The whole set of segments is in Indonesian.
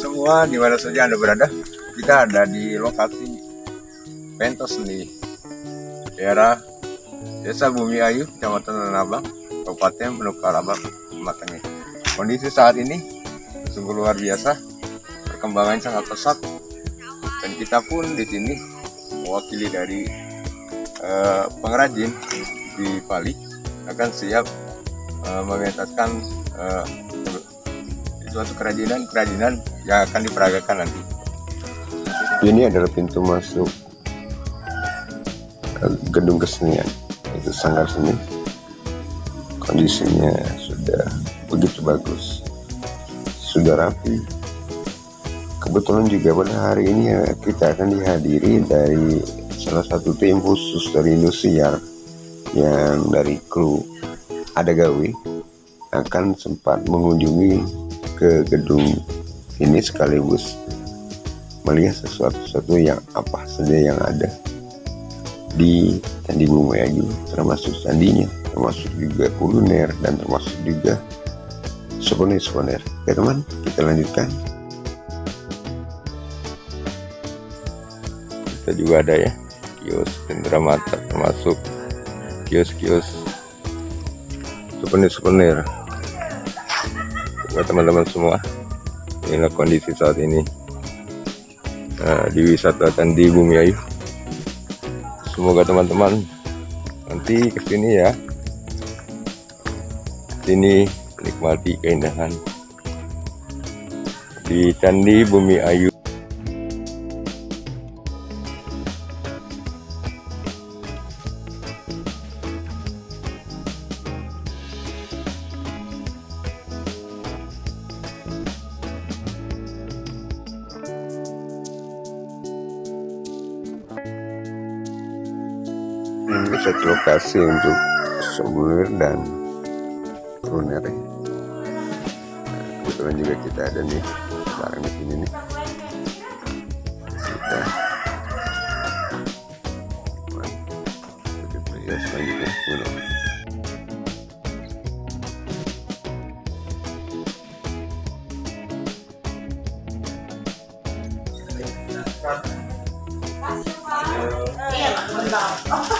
Semua di mana saja Anda berada, kita ada di lokasi pentos nih, daerah Desa Bumi Ayu, Kecamatan Tanabang, Kabupaten Penukar Abang, Matangnya. Kondisi saat ini sungguh luar biasa, perkembangan sangat pesat, dan kita pun di sini mewakili dari eh, pengrajin di Bali akan siap eh, mengentaskan eh, suatu kerajinan-kerajinan yang akan diperagakan nanti. Ini adalah pintu masuk gedung kesenian itu sanggar seni. Kondisinya sudah begitu bagus, sudah rapi. Kebetulan juga pada hari ini ya, kita akan dihadiri dari salah satu tim khusus dari Indosiar yang dari kru Ada Gawe akan sempat mengunjungi ke gedung ini sekaligus melihat sesuatu-sesuatu yang apa saja yang ada di Candi Bumayayu termasuk candinya termasuk juga kuliner dan termasuk juga souvenir-souvenir. Oke teman kita lanjutkan. Kita juga ada ya kios Cendera Mata termasuk kios-kios souvenir-souvenir buat teman-teman semua inilah kondisi saat ini. Nah, di wisata Candi Bumi Ayu. Semoga teman-teman nanti ke sini ya. Sini menikmati keindahan di Candi Bumi Ayu ini satu lokasi untuk souvenir dan kuliner. Nah, kebetulan juga kita ada nih barang di sini nih kita lanjut ya Belum. Nah,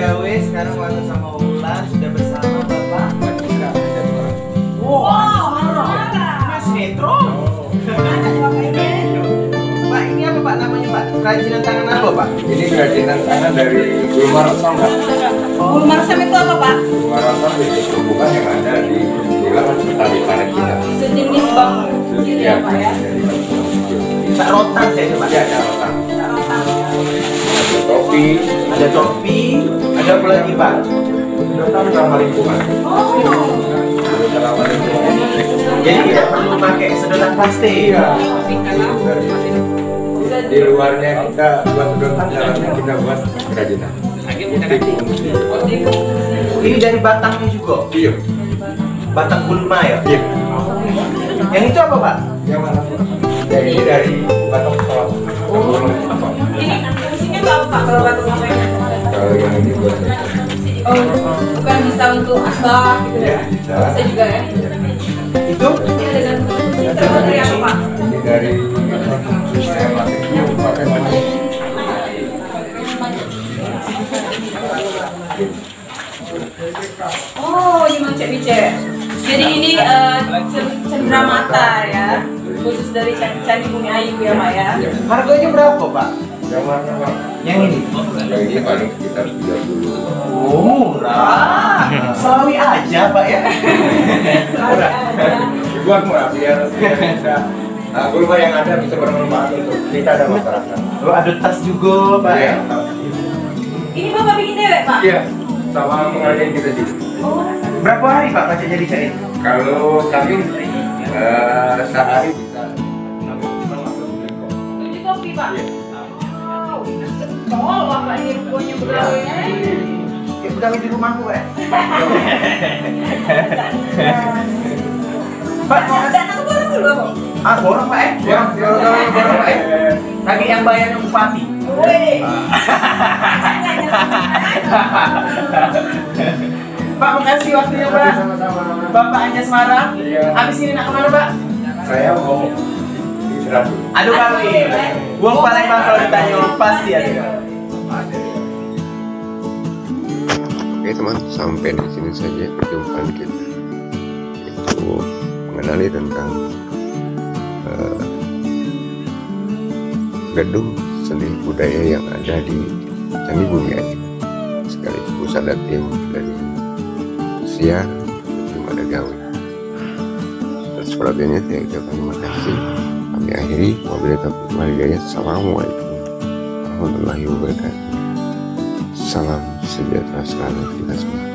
gawe, sekarang waktu sama Ulan sudah bersama Bapak Wow, Mas Netro Pak, ini apa Pak namanya Pak? Kerajinan tangan apa Pak? ini kerajinan tangan dari Gulma Rosong Pak. Bulmarsam itu apa Pak? Gulma Rosong itu tumbuhan yang ada di wilayah petani panen kita Sejenis bang ini ya ya Pak ya? Pak Rotan saya itu Pak ya ada rotan ada topi Ada topi, apa lagi Pak? rotan ramah lingkungan Jadi tidak perlu pakai sedotan plastik iya di luarnya kita buat sedotan dalamnya kita buat kerajinan Ini dari batangnya juga iya Batak Gulma ya? Iya. Yang itu apa pak? Yang mana? Dari dari batok pesawat. Ini fungsinya apa Pak kalau batu apa ini? Kalau yang ini buat Oh, bukan bisa untuk asbak gitu ya? bisa. Bisa juga ya? Itu? Ini ada satu. Ini terbuat dari apa? Ini dari sistematiknya pakai macam Oh, ini Mang Cek Bice. Jadi ini cen- cendera mata ya, khusus dari Candi, Candi Bumi Ayu ya Pak ya. Harganya berapa pak? Yang mana pak? Yang ini? Yang ini paling sekitar 30 Oh murah. Selawi aja pak ya. Murah. Dibuat murah biar biar bisa Nah, gulma yang ada bisa bermanfaat untuk kita dan masyarakat. Lo ada tas juga pak ya? Iya. Ini Bapak bikin dewek Pak? Iya, sama pengrajin kita juga. Oh, Berapa hari pak baca jadi jahit? Kalau kami eh, sehari bisa tujuh kopi Pak? Iya. Bapak ini punya pegawainya. Ya udah di rumahku pak. Pak, mau Dan aku baru dulu Bapak. Ah, borong pak eh? Ya, Borong, borong, borong, borong pak eh? Lagi yang bayarnya bupati. Woi. Pak, makasih waktunya pak. Bapak hanya Semarang. Iya. Habis ini nak ke mana pak? Saya mau Aduh kali. Buang Palembang kalau ditanya pasti ada. Oke teman, sampai di sini saja perjumpaan kita. Itu mengenali tentang eh, gedung seni budaya yang ada di Candi Bumi Ayu. Sekaligus ada tim dari Sia, tim ada Gawe. Atas perhatiannya saya ucapkan terima kasih. Akhiri. Wabillahi taufiq wal hidayah. Assalamualaikum warahmatullahi wabarakatuh. Salam sejahtera selalu kita semua.